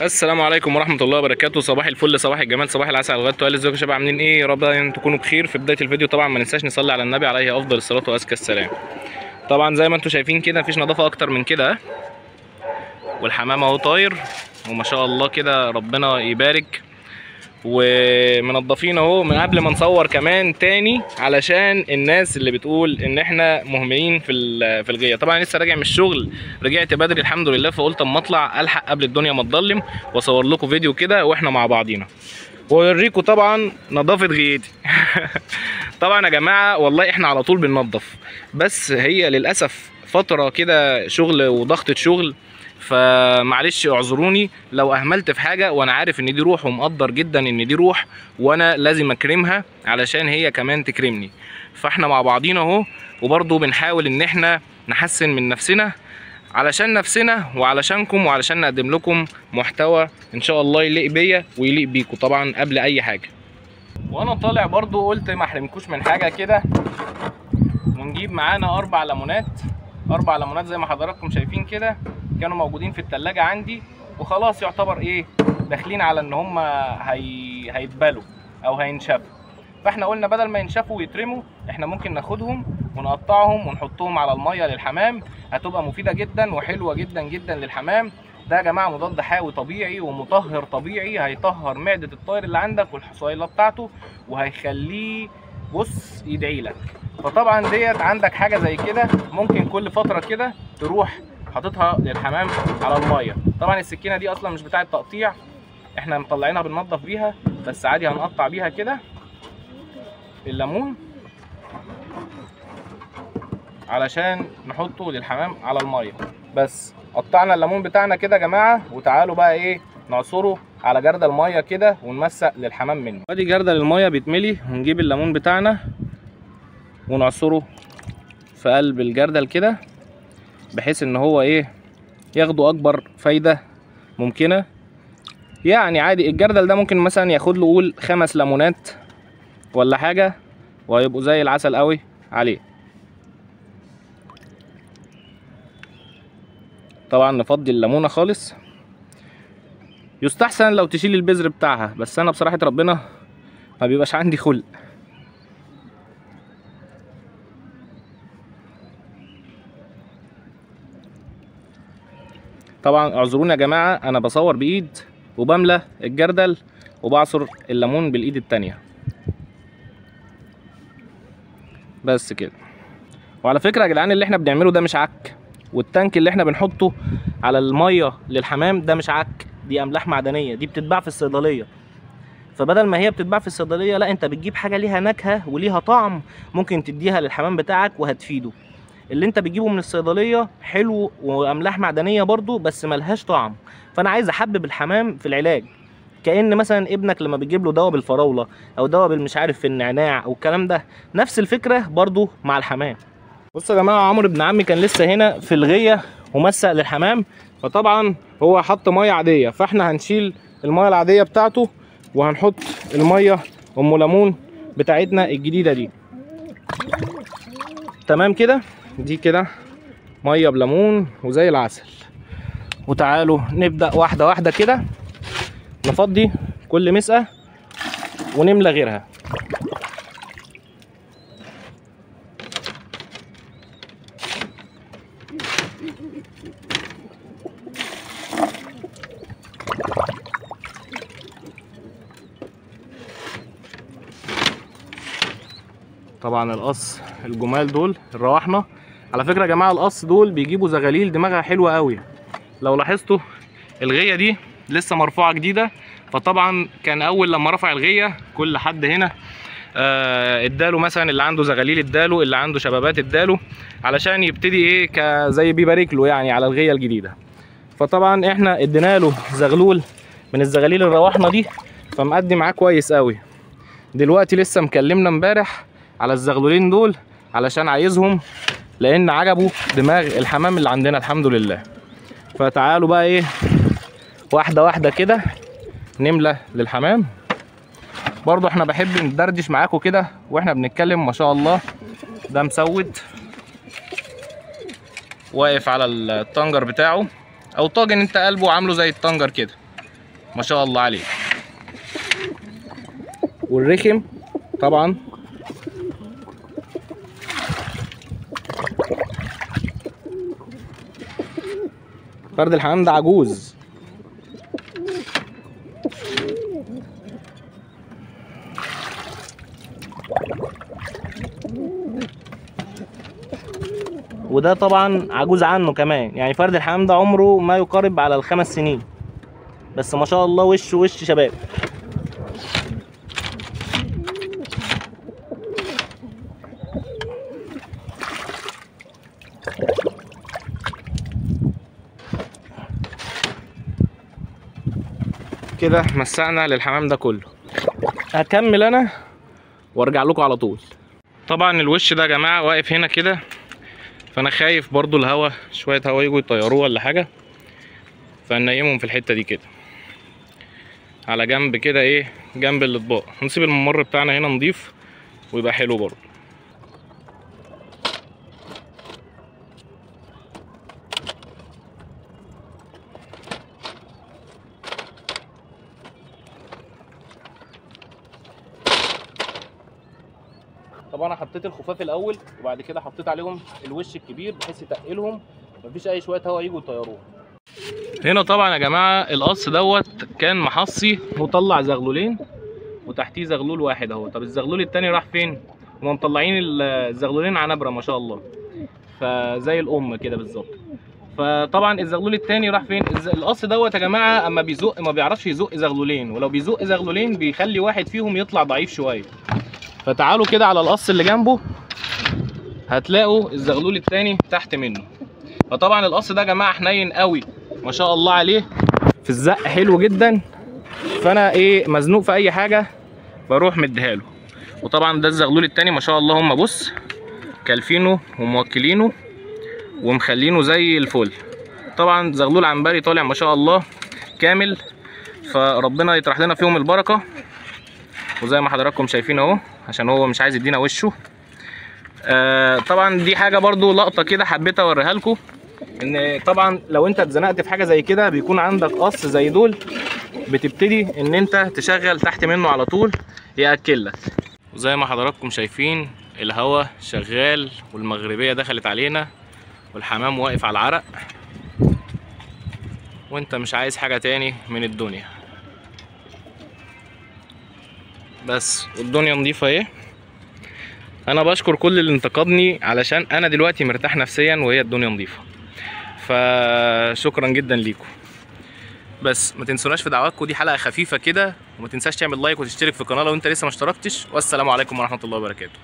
السلام عليكم ورحمة الله وبركاته. صباح الفل صباح الجمال صباح العسل على الغد ازيكم يا شباب عاملين إيه؟ يا رب ان تكونوا بخير. في بداية الفيديو طبعا ما ننساش نصلي على النبي عليه أفضل الصلاة وأزكى السلام. طبعا زي ما أنتم شايفين كده مفيش نظافة أكتر من كده. والحمام أهو طاير وما شاء الله كده ربنا يبارك. ومنضفين اهو من قبل ما نصور كمان تاني علشان الناس اللي بتقول ان إحنا مهملين في في الغيه طبعا لسه راجع من الشغل رجعت بدري الحمد لله فقلت اما اطلع الحق قبل الدنيا ما تضلم واصور لكم فيديو كده وإحنا مع بعضينا. وأوريكم طبعا نظافة غيتي طبعا يا جماعة والله إحنا على طول بننظف بس هي للأسف فترة كده شغل وضغطة شغل فمعلش اعذروني لو اهملت في حاجة وأنا عارف ان دي روح ومقدر جدا ان دي روح وأنا لازم اكرمها علشان هي كمان تكرمني. فاحنا مع بعضينا اهو وبرضه بنحاول ان إحنا نحسن من نفسنا علشان نفسنا وعلشانكم وعلشان نقدم لكم محتوى ان شاء الله يليق بيا ويليق بيكم طبعا قبل أي حاجة. وأنا طالع برضه قلت ما احرمكوش من حاجة كده. ونجيب معانا أربع ليمونات. أربع ليمونات زي ما حضراتكم شايفين كده كانوا موجودين في التلاجة عندي وخلاص يعتبر إيه داخلين على إن هم هي... هيتبلوا أو هينشفوا. فإحنا قلنا بدل ما ينشفوا ويترموا إحنا ممكن ناخدهم ونقطعهم ونحطهم على المية للحمام. هتبقى مفيدة جدا وحلوة جدا جدا للحمام. ده يا جماعة مضاد حيوي طبيعي ومطهر طبيعي هيطهر معدة الطائر اللي عندك والحصيلة بتاعته وهيخليه بص يدعي لك. فطبعا ديت عندك حاجة زي كده ممكن كل فترة كده تروح حاططها للحمام على المية. طبعا السكينة دي أصلا مش بتاعة تقطيع إحنا مطلعينها بننضف بيها بس عادي هنقطع بيها كده. الليمون علشان نحطه للحمام على المية. بس قطعنا الليمون بتاعنا كده يا جماعة وتعالوا بقى إيه نعصره على جردل المية كده ونمسق للحمام منه. ادي جردل المية بيتملي ونجيب الليمون بتاعنا. ونعصره في قلب الجردل كده بحيث إن هو إيه ياخدوا أكبر فايدة ممكنة. يعني عادي الجردل ده ممكن مثلا ياخد له قول خمس ليمونات ولا حاجة وهيبقوا زي العسل قوي عليه. طبعا نفضي الليمونة خالص. يستحسن لو تشيل البذر بتاعها بس أنا بصراحة ربنا ما بيبقاش عندي خلق. طبعا اعذروني يا جماعة أنا بصور بإيد وبملى الجردل وبعصر الليمون بالإيد التانية. بس كده. وعلى فكرة يا جدعان اللي إحنا بنعمله ده مش عك. والتانك اللي إحنا بنحطه على المية للحمام ده مش عك. دي أملاح معدنية دي بتتباع في الصيدلية. فبدل ما هي بتتباع في الصيدلية لا أنت بتجيب حاجة ليها نكهة وليها طعم ممكن تديها للحمام بتاعك وهتفيده. اللي انت بتجيبه من الصيدلية حلو وأملاح معدنية برضو بس ملهاش طعم. فأنا عايز أحبب الحمام في العلاج. كأن مثلا ابنك لما بتجيب له دواء بالفراوله أو دواء بالمش عارف في النعناع أو الكلام ده نفس الفكرة برضو مع الحمام. بصوا يا جماعة عمرو ابن عمي كان لسه هنا في الغية ومسق للحمام. فطبعا هو حط مية عادية فإحنا هنشيل المية العادية بتاعته وهنحط المية أم ليمون بتاعتنا الجديدة دي. تمام كده؟ دي كده مية بليمون وزي العسل. وتعالوا نبدأ واحدة واحدة كده. نفضي كل مسقة ونملى غيرها. طبعا القص الجمال دول الرواحنا على فكرة يا جماعة القص دول بيجيبوا زغاليل دماغها حلوة قوي. لو لاحظتوا الغية دي لسه مرفوعة جديدة. فطبعا كان أول لما رفع الغية كل حد هنا آه، اداله مثلا اللي عنده زغاليل اداله اللي عنده شبابات اداله علشان يبتدي إيه كزي بيبارك له يعني على الغية الجديدة. فطبعا إحنا ادينا له زغلول من الزغاليل الرواحنا دي فمقدم معاه كويس قوي. دلوقتي لسه مكلمنا امبارح على الزغلولين دول علشان عايزهم لأن عجبوا دماغ الحمام اللي عندنا الحمد لله. فتعالوا بقى إيه واحدة واحدة كده نملى للحمام. برضو إحنا بحب ندردش معاكم كده وإحنا بنتكلم ما شاء الله. ده مسود. واقف على الطنجر بتاعه. أو طاجن انت قلبه عامله زي الطنجر كده. ما شاء الله عليه. والرخم طبعا. فرد الحمام ده عجوز. وده طبعا عجوز عنه كمان. يعني فرد الحمام ده عمره ما يقارب على الخمس سنين. بس ما شاء الله وش وش شباب. كده. مسعنا للحمام ده كله. هكمل أنا وأرجع لكم على طول. طبعا الوش ده يا جماعة واقف هنا كده فأنا خايف برضو الهوا شوية هوا يجوا يطيروه ولا حاجة فننيمهم في الحتة دي كده. على جنب كده إيه جنب الأطباق. نسيب الممر بتاعنا هنا نضيف ويبقى حلو برضو. طبعا أنا حطيت الخفاف الأول وبعد كده حطيت عليهم الوش الكبير بحيث يتقلهم مفيش أي شوية هوا يجوا يطيروه هنا طبعا يا جماعة القص دوت كان محصي وطلع زغلولين وتحتيه زغلول واحد أهو. طب الزغلول التاني راح فين؟ هما مطلعين الزغلولين عنبره ما شاء الله. فزي الأم كده بالظبط. فطبعا الزغلول التاني راح فين؟ القص دوت يا جماعة أما بيزق ما بيعرفش يزق زغلولين ولو بيزق زغلولين بيخلي واحد فيهم يطلع ضعيف شوية. فتعالوا كده على القص اللي جنبه هتلاقوا الزغلول التاني تحت منه. فطبعا القص ده يا جماعة حنين قوي ما شاء الله عليه. في الزق حلو جدا. فأنا إيه مزنوق في أي حاجة بروح مديها له. وطبعا ده الزغلول التاني ما شاء الله هم بص كالفينه وموكلينه ومخلينه زي الفل. طبعا زغلول عنبري طالع ما شاء الله كامل فربنا يطرح لنا فيهم البركة. وزي ما حضراتكم شايفين أهو. عشان هو مش عايز يدينا وشه. آه طبعا دي حاجة برضو لقطة كده حبيت أوريها لكم. إن طبعا لو أنت اتزنقت في حاجة زي كده بيكون عندك قص زي دول بتبتدي إن أنت تشغل تحت منه على طول ياكل لك وزي ما حضراتكم شايفين الهوا شغال والمغربية دخلت علينا والحمام واقف على العرق. وأنت مش عايز حاجة تاني من الدنيا. بس والدنيا نظيفة اهي. أنا بشكر كل اللي انتقدني علشان أنا دلوقتي مرتاح نفسيا وهي الدنيا نظيفة. فشكرا جدا ليكم. بس ما تنسوناش في دعواتكم دي حلقة خفيفة كده. وما تنساش تعمل لايك وتشترك في القناة لو أنت لسه ما اشتركتش. والسلام عليكم ورحمة الله وبركاته.